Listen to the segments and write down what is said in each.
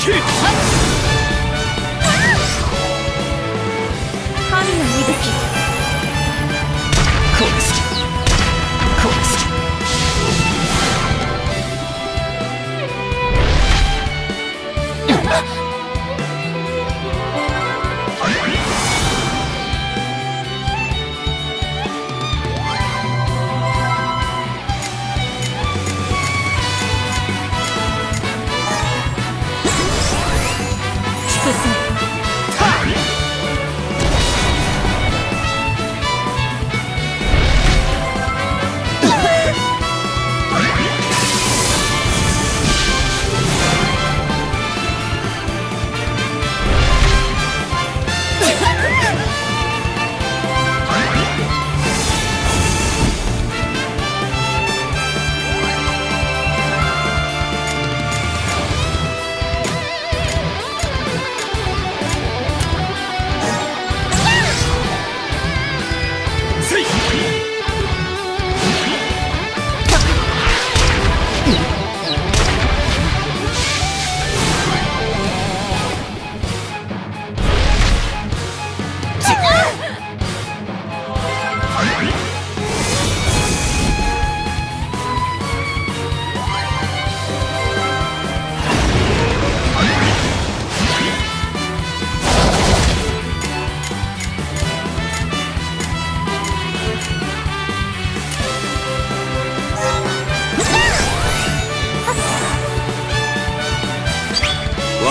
去せん。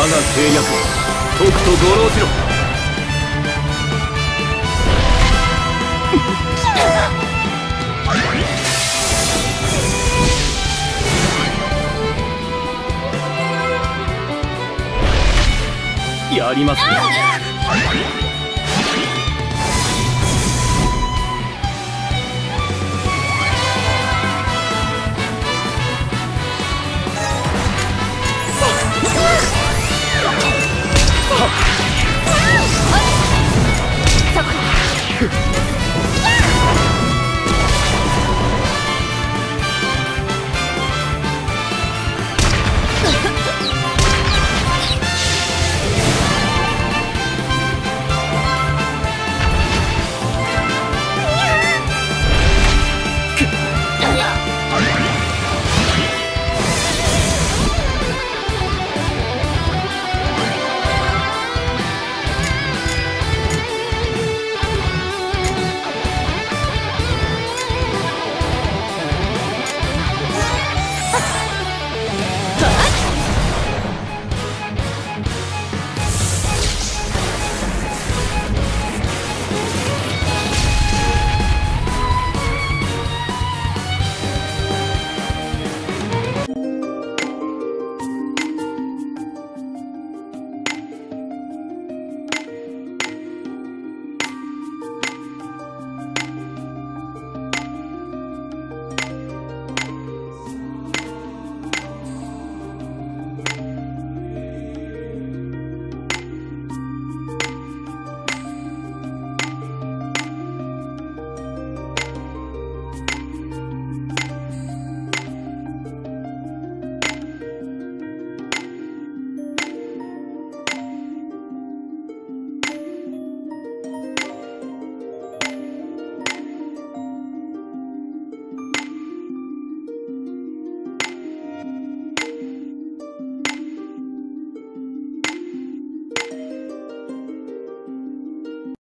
契約とくとごろうしろやりますね here.